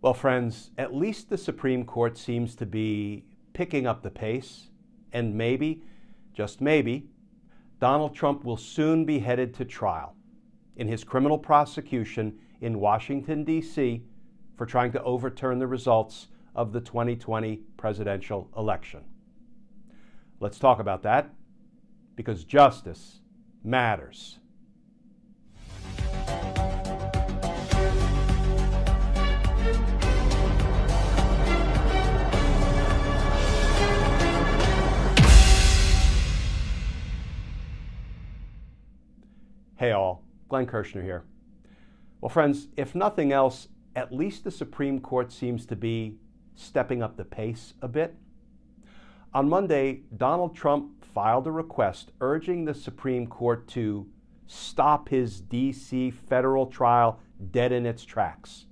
Well, friends, at least the Supreme Court seems to be picking up the pace, and maybe, just maybe, Donald Trump will soon be headed to trial in his criminal prosecution in Washington, D.C., for trying to overturn the results of the 2020 presidential election. Let's talk about that because justice matters. Hey all, Glenn Kirschner here. Well, friends, if nothing else, at least the Supreme Court seems to be stepping up the pace a bit. On Monday, Donald Trump filed a request urging the Supreme Court to stop his D.C. federal trial dead in its tracks,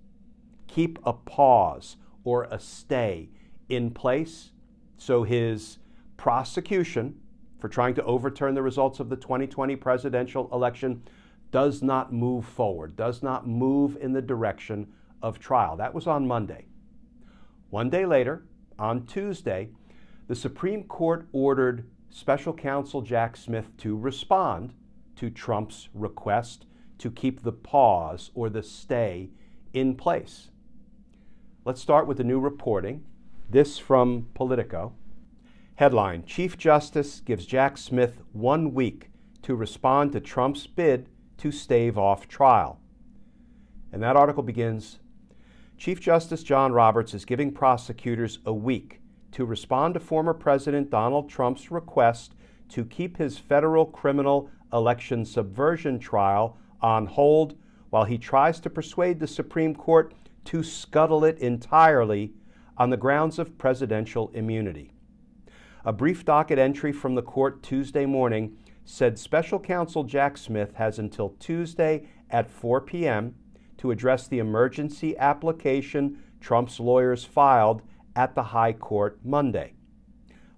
keep a pause or a stay in place so his prosecution for trying to overturn the results of the 2020 presidential election does not move forward, does not move in the direction of trial. That was on Monday. One day later, on Tuesday, the Supreme Court ordered special counsel Jack Smith to respond to Trump's request to keep the pause or the stay in place. Let's start with the new reporting. This from Politico. Headline Chief Justice gives Jack Smith one week to respond to Trump's bid to stave off trial. And that article begins Chief Justice John Roberts is giving prosecutors a week to respond to former President Donald Trump's request to keep his federal criminal election subversion trial on hold while he tries to persuade the Supreme Court to scuttle it entirely on the grounds of presidential immunity. A brief docket entry from the court Tuesday morning said special counsel Jack Smith has until Tuesday at 4 p.m. to address the emergency application Trump's lawyers filed at the High Court Monday.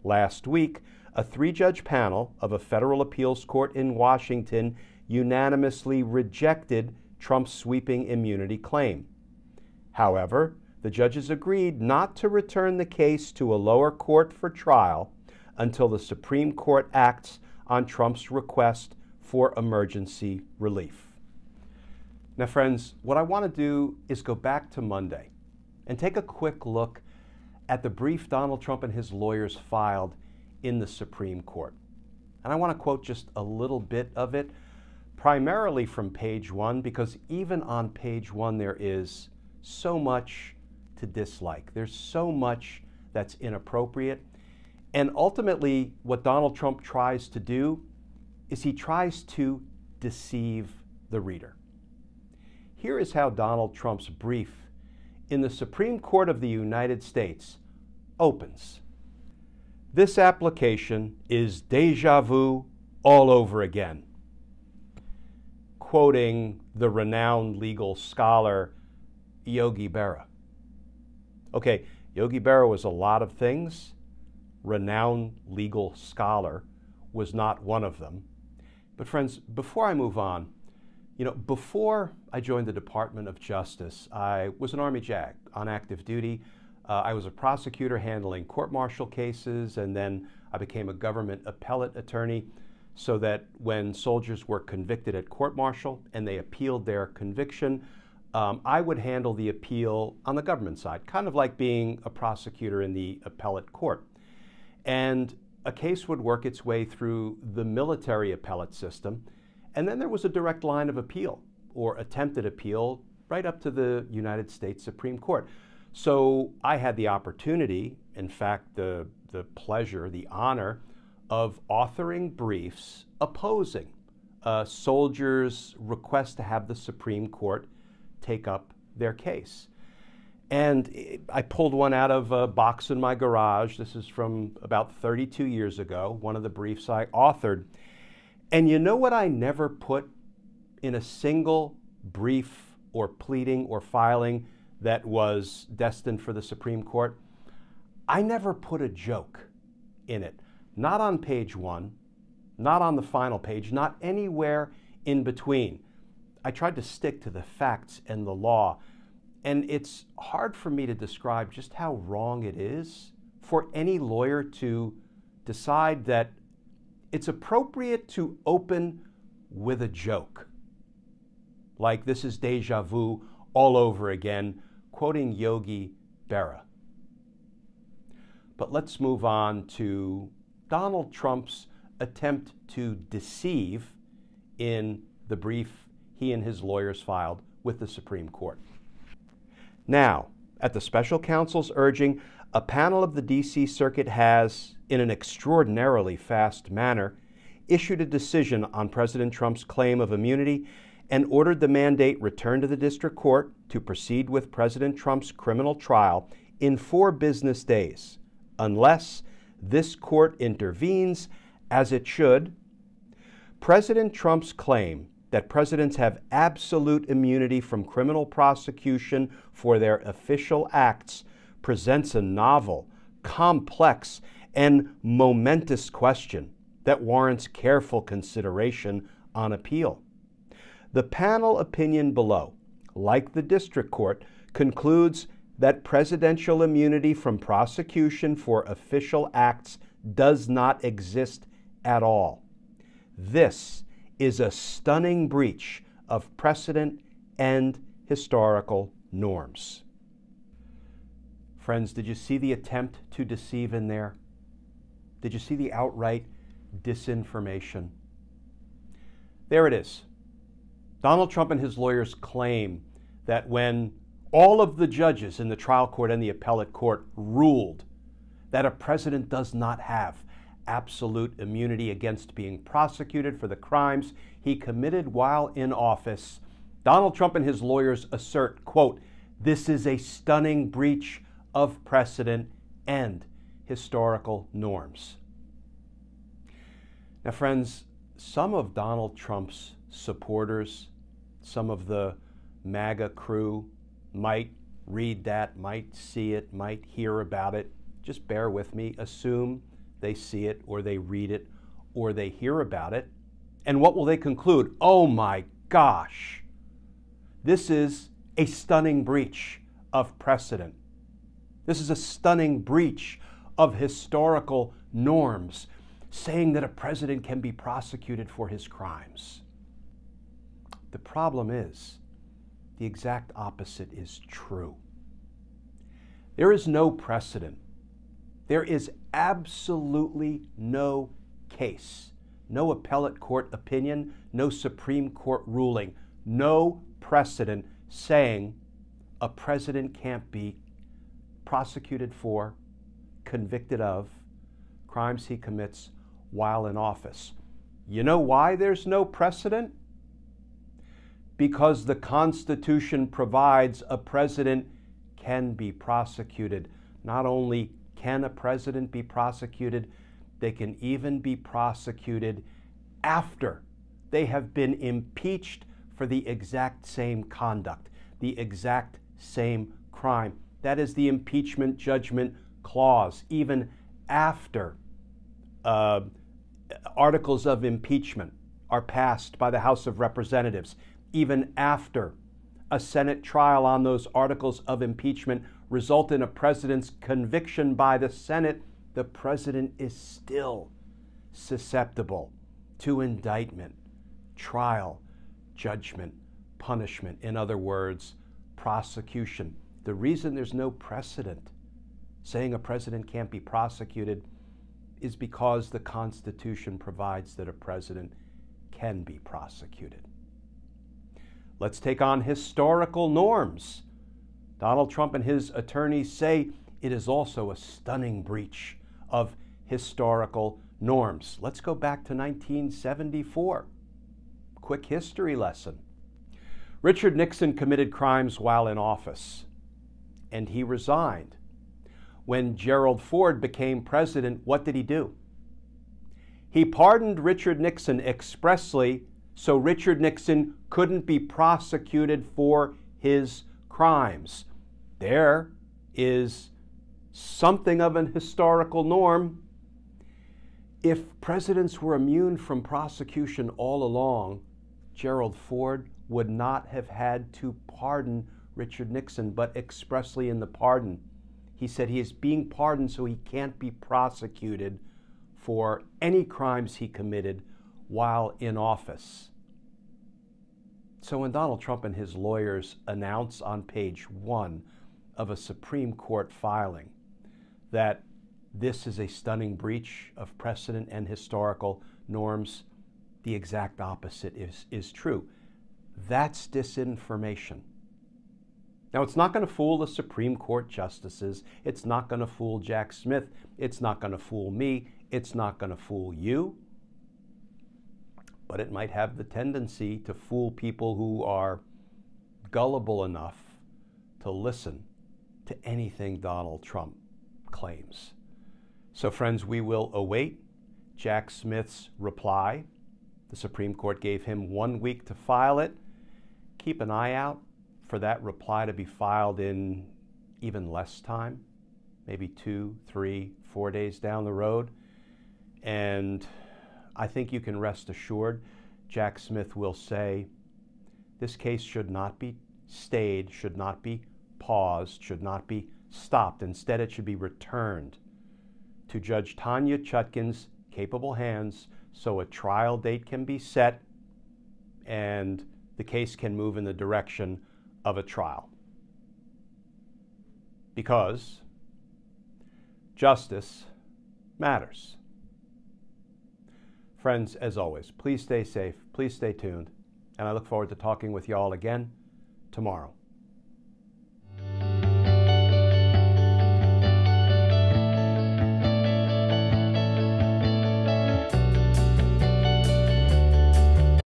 Last week, a three judge panel of a federal appeals court in Washington unanimously rejected Trump's sweeping immunity claim. However, the judges agreed not to return the case to a lower court for trial until the Supreme Court acts on Trump's request for emergency relief. Now, friends, what I want to do is go back to Monday and take a quick look at the brief Donald Trump and his lawyers filed in the Supreme Court. And I want to quote just a little bit of it, primarily from page one, because even on page one, there is so much to dislike. There's so much that's inappropriate. And ultimately, what Donald Trump tries to do is he tries to deceive the reader. Here is how Donald Trump's brief in the Supreme Court of the United States opens. This application is deja vu all over again. Quoting the renowned legal scholar Yogi Berra. Okay, Yogi Berra was a lot of things renowned legal scholar, was not one of them. But, friends, before I move on, you know, before I joined the Department of Justice, I was an Army JAG on active duty. Uh, I was a prosecutor handling court martial cases, and then I became a government appellate attorney so that when soldiers were convicted at court martial and they appealed their conviction, um, I would handle the appeal on the government side, kind of like being a prosecutor in the appellate court. And a case would work its way through the military appellate system. And then there was a direct line of appeal or attempted appeal right up to the United States Supreme Court. So I had the opportunity, in fact, the, the pleasure, the honor of authoring briefs opposing soldier's request to have the Supreme Court take up their case. And I pulled one out of a box in my garage. This is from about 32 years ago, one of the briefs I authored. And you know what I never put in a single brief or pleading or filing that was destined for the Supreme Court? I never put a joke in it. Not on page one, not on the final page, not anywhere in between. I tried to stick to the facts and the law And it's hard for me to describe just how wrong it is for any lawyer to decide that it's appropriate to open with a joke. Like this is deja vu all over again, quoting Yogi Berra. But let's move on to Donald Trump's attempt to deceive in the brief he and his lawyers filed with the Supreme Court. Now, at the special counsel's urging, a panel of the D.C. Circuit has, in an extraordinarily fast manner, issued a decision on President Trump's claim of immunity and ordered the mandate returned to the district court to proceed with President Trump's criminal trial in four business days, unless this court intervenes, as it should. President Trump's claim that presidents have absolute immunity from criminal prosecution for their official acts presents a novel, complex, and momentous question that warrants careful consideration on appeal. The panel opinion below, like the district court, concludes that presidential immunity from prosecution for official acts does not exist at all. This is a stunning breach of precedent and historical norms. Friends, did you see the attempt to deceive in there? Did you see the outright disinformation? There it is. Donald Trump and his lawyers claim that when all of the judges in the trial court and the appellate court ruled that a president does not have absolute immunity against being prosecuted for the crimes he committed while in office. Donald Trump and his lawyers assert, quote, this is a stunning breach of precedent and historical norms. Now, friends, some of Donald Trump's supporters, some of the MAGA crew might read that, might see it, might hear about it. Just bear with me. Assume they see it or they read it or they hear about it. And what will they conclude? Oh my gosh, this is a stunning breach of precedent. This is a stunning breach of historical norms, saying that a president can be prosecuted for his crimes. The problem is, the exact opposite is true. There is no precedent there is absolutely no case, no appellate court opinion, no Supreme Court ruling, no precedent saying a president can't be prosecuted for, convicted of crimes he commits while in office. You know why there's no precedent? Because the Constitution provides a president can be prosecuted not only can a president be prosecuted? They can even be prosecuted after they have been impeached for the exact same conduct, the exact same crime. That is the impeachment judgment clause, even after uh, articles of impeachment are passed by the House of Representatives, even after a Senate trial on those articles of impeachment result in a president's conviction by the Senate, the president is still susceptible to indictment, trial, judgment, punishment. In other words, prosecution. The reason there's no precedent saying a president can't be prosecuted is because the Constitution provides that a president can be prosecuted. Let's take on historical norms Donald Trump and his attorneys say it is also a stunning breach of historical norms. Let's go back to 1974. Quick history lesson. Richard Nixon committed crimes while in office, and he resigned. When Gerald Ford became president, what did he do? He pardoned Richard Nixon expressly so Richard Nixon couldn't be prosecuted for his crimes. There is something of an historical norm. If presidents were immune from prosecution all along, Gerald Ford would not have had to pardon Richard Nixon, but expressly in the pardon. He said he is being pardoned so he can't be prosecuted for any crimes he committed while in office. So when Donald Trump and his lawyers announce on page one of a Supreme Court filing that this is a stunning breach of precedent and historical norms, the exact opposite is, is true. That's disinformation. Now, it's not going to fool the Supreme Court justices. It's not going to fool Jack Smith. It's not going to fool me. It's not going to fool you. But it might have the tendency to fool people who are gullible enough to listen to anything Donald Trump claims. So, friends, we will await Jack Smith's reply. The Supreme Court gave him one week to file it. Keep an eye out for that reply to be filed in even less time, maybe two, three, four days down the road. And I think you can rest assured Jack Smith will say this case should not be stayed, should not be paused, should not be stopped. Instead, it should be returned to Judge Tanya Chutkan's capable hands so a trial date can be set and the case can move in the direction of a trial. Because justice matters. Friends, as always, please stay safe, please stay tuned, and I look forward to talking with you all again tomorrow.